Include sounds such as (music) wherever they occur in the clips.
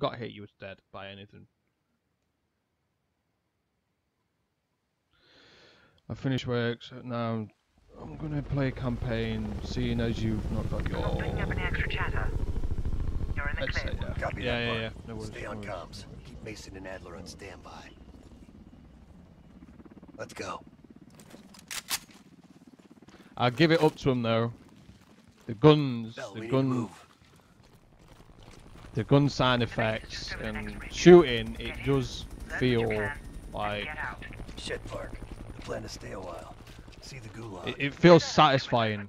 got hit, you was dead by anything. I finished work, so now I'm gonna play a campaign, seeing as you've not got your. I'm not picking up any extra chatter. You're in the Let's say clear. yeah. Copy yeah, that, yeah, Mark. yeah. No worries. Stay on worries. comms. Keep Mason and Adler on standby. Let's go. I'll give it up to him though. The guns, Bell, the we need to gun, move. The gun sound effects and shooting, it does Learn what you feel like Get out. Shed Park. Plan to stay a while. See the gulag. it, it feels satisfying.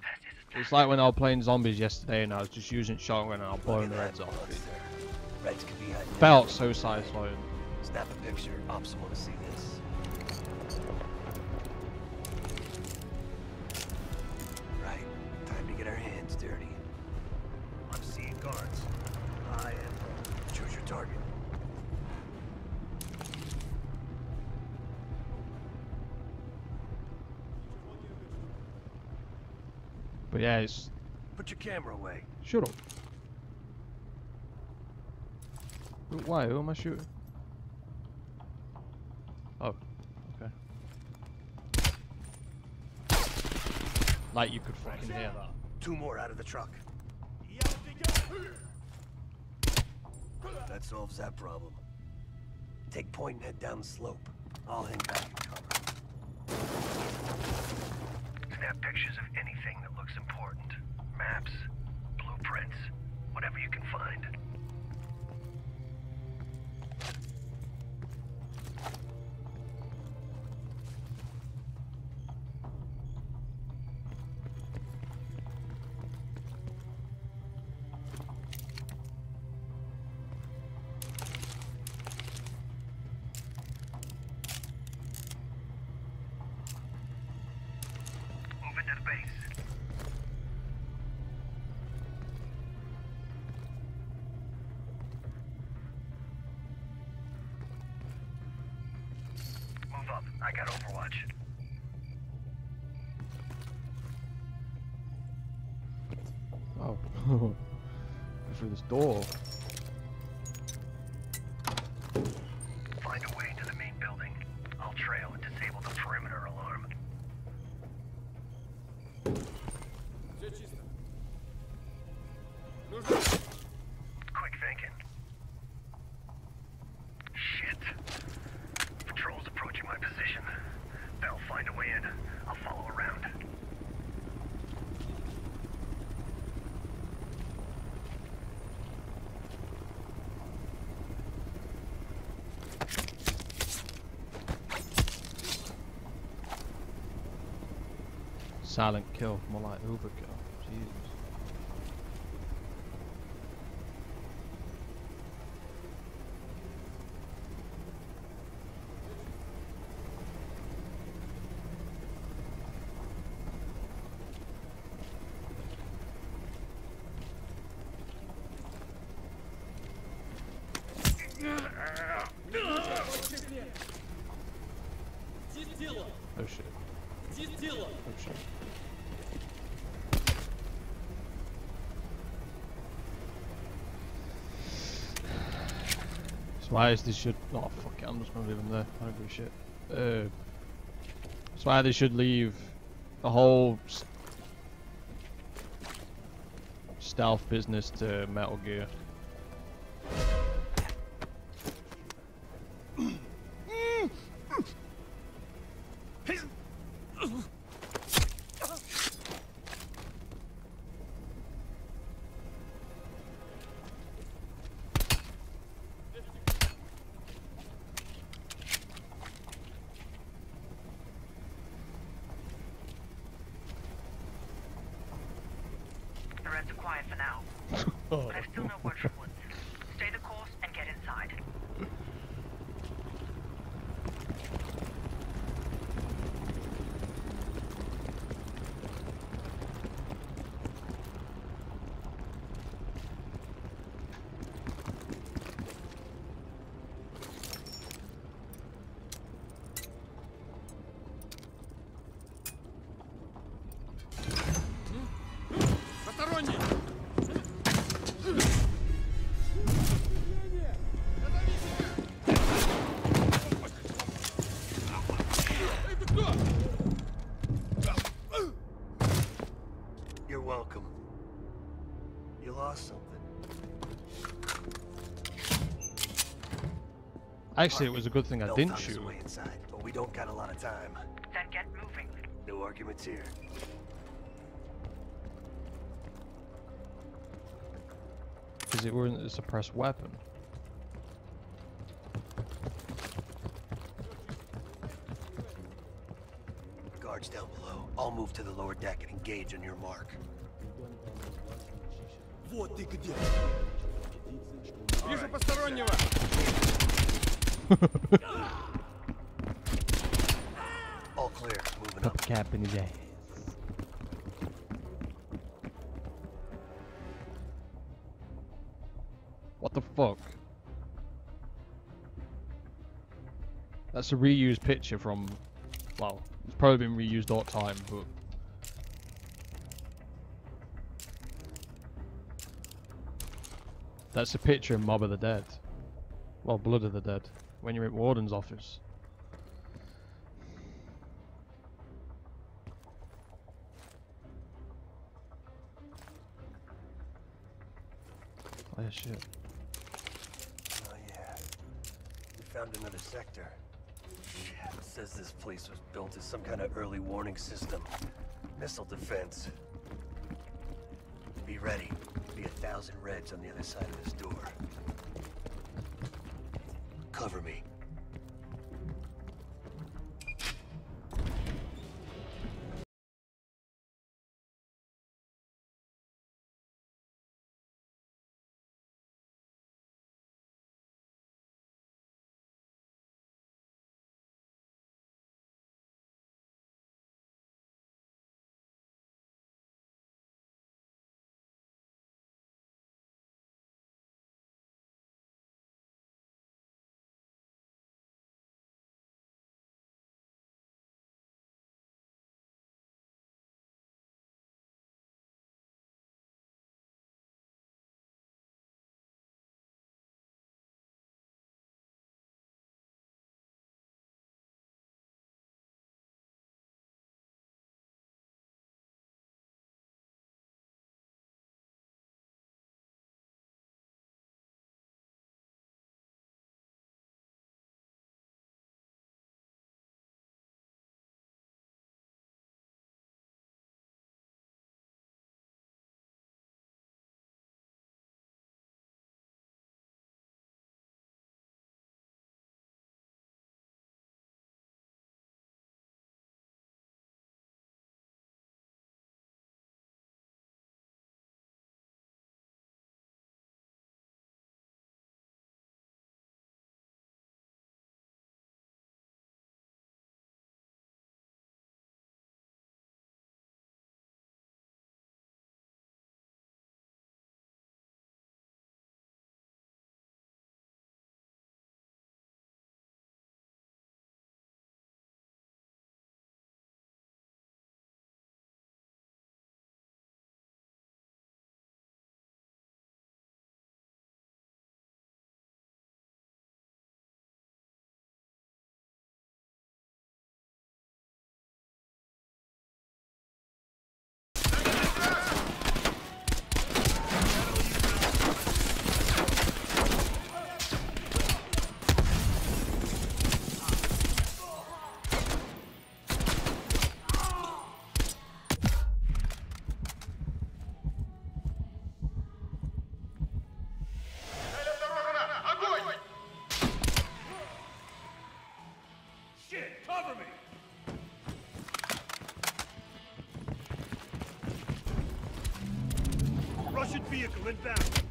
It's like when I was playing zombies yesterday and I was just using shotgun and I was blowing the their that heads off. blood, It. Reds could be felt so satisfying. Snap a picture. Ops want to see this. But yeah, it's Put your camera away. shut up. Wh- Why? Who am I shooting? Oh, okay. Like you could fucking hear that. Two more out of the truck. That solves that problem. Take point and head down the slope. I'll hang back and cover. Snap pictures of anything that looks important. Overwatch. Oh. (laughs) Through this door. Find a way to the main building. I'll trail and disable the perimeter alarm. Quick thinking. Shit. Patrol's approaching my position. They'll find a way in. I'll follow around. Silent kill, more like overkill. Jesus. Oh shit. Oh shit. Why is this should oh fuck it, I'm just gonna leave them there. I don't give a shit. Uh that's why they should leave the whole s- stealth business to Metal Gear. The quiet for now. (laughs) But I've still no word from Woods. Actually, it was a good thing I Belt didn't on his shoot. way inside, but we don't got a lot of time. Then get moving. No arguments here. Because it wasn't a suppressed weapon. Guards down below. I'll move to the lower deck and engage on your mark. Вот ты где. Вижу постороннего. All clear. Moving Put up. the cap in his ass. What the fuck? That's a reused picture from, well, it's probably been reused all the time, but that's a picture in Mob of the Dead. Well, Blood of the Dead. When you're at Warden's office. Oh shit. Oh yeah. We found another sector. It says this place was built as some kind of early warning system. Missile defense. Be ready. Be a thousand reds on the other side of this door. Cover me. Vehicle inbound.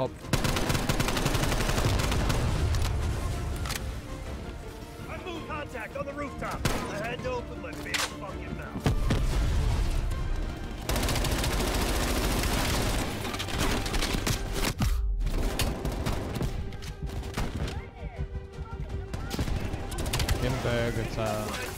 Cop. I move contact on the rooftop. I had to open my big fucking mouth. Kimberg, it's uh.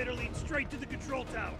Elevator leads straight to the control tower.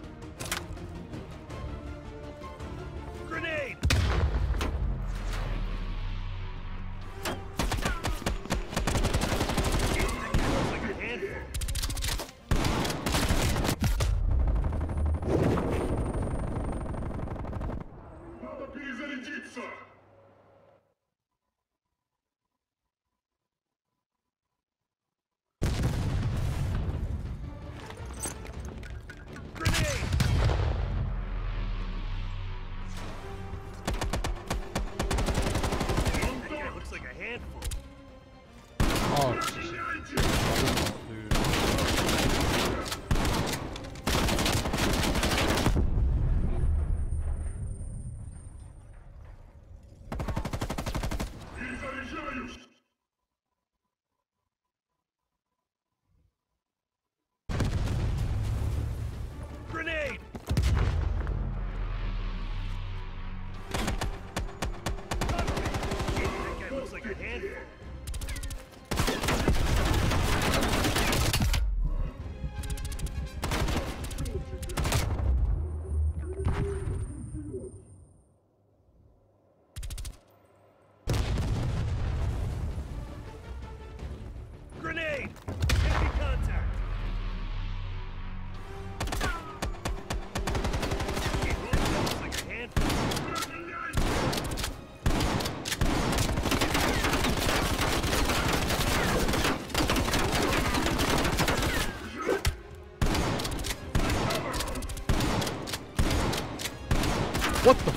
What the?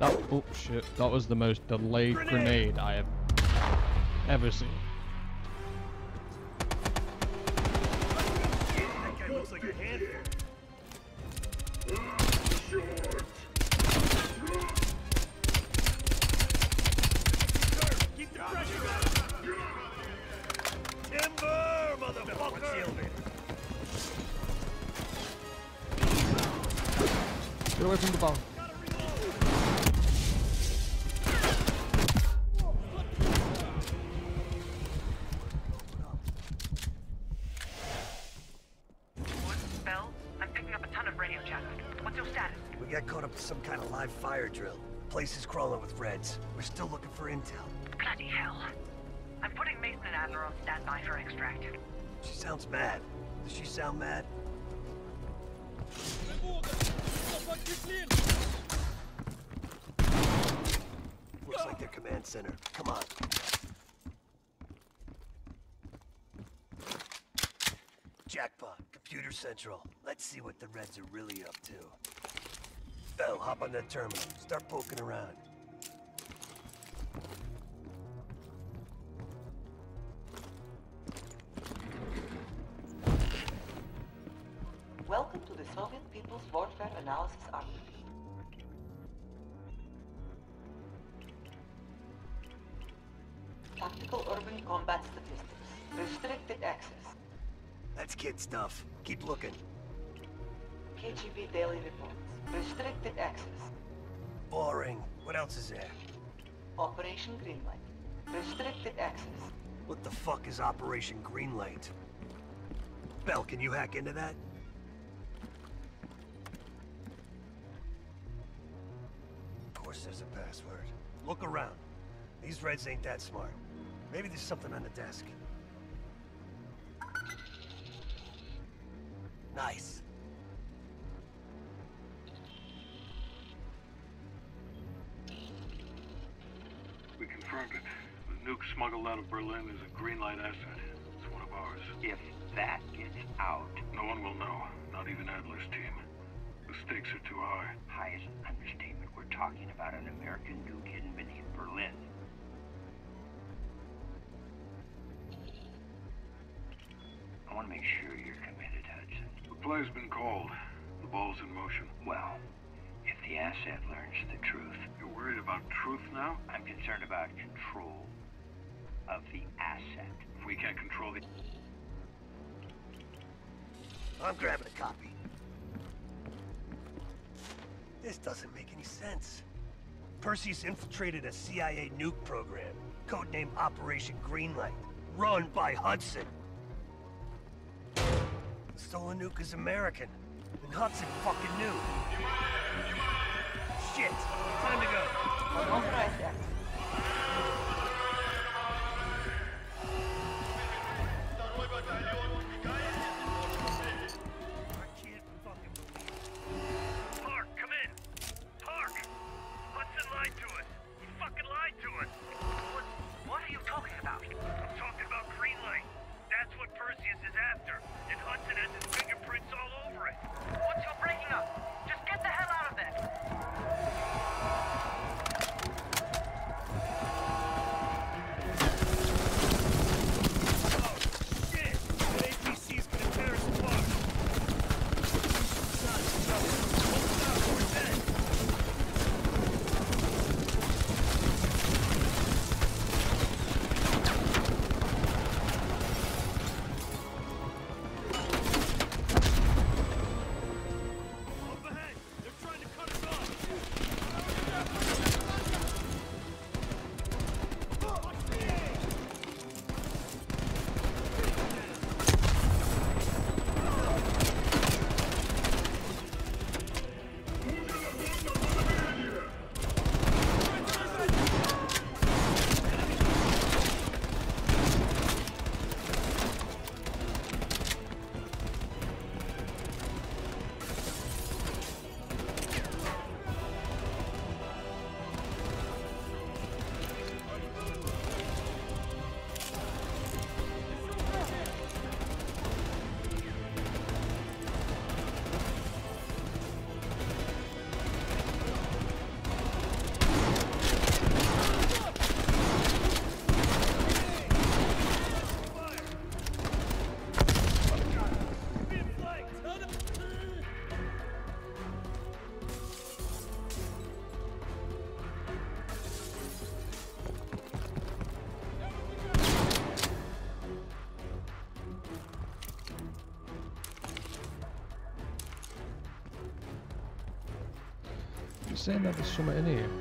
That oh shit! That was the most delayed Grenade! grenade I have ever seen. Status? We got caught up in some kind of live fire drill. Place is crawling with Reds. We're still looking for intel. Bloody hell. I'm putting Mason and Adler on standby for extract. She sounds mad. Does she sound mad? Looks like their command center. Come on. Jackpot, Computer Central. Let's see what the Reds are really up to. Bell, hop on that terminal. Start poking around. Welcome to the Soviet People's Warfare Analysis Archive. Tactical Urban Combat Statistics. Restricted access. That's kid stuff. Keep looking. KGB Daily Reports. Restricted access. Boring. What else is there? Operation Greenlight. Restricted access. What the fuck is Operation Greenlight? Bell, can you hack into that? Of course there's a password. Look around. These Reds ain't that smart. Maybe there's something on the desk. Nice. We confirmed it. The nuke smuggled out of Berlin is a green light asset. It's one of ours. If that gets out, No one will know, not even Adler's team. The stakes are too high. Highest is understatement. We're talking about an American nuke hidden beneath Berlin. I want to make sure you're committed, Hudson. The play's been called. The ball's in motion. Well, if the asset learns the truth, You're worried about truth now? I'm concerned about control of the asset. If we can't control the... I'm grabbing a copy. This doesn't make any sense. Perseus infiltrated a CIA nuke program, codenamed Operation Greenlight, run by Hudson. Stolen nuke is American, and Hudson fucking knew. Shit! Time to go. Unauthorized access. I You're saying that there's something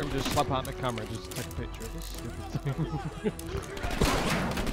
Or just slap out the camera just take a picture of this stupid thing. (laughs)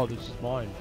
Oh, this is mine.